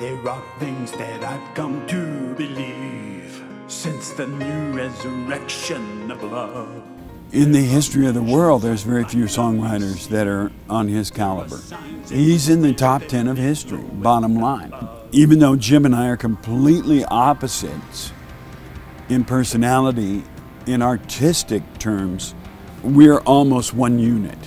There are things that I've come to believe since the new resurrection of love. In the history of the world, there's very few songwriters that are on his caliber. He's in the top 10 of history, bottom line. Even though Jim and I are completely opposites in personality, in artistic terms, we're almost one unit.